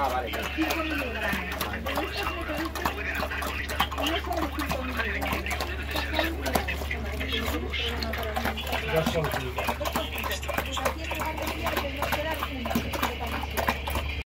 Ah, vale. Ya son.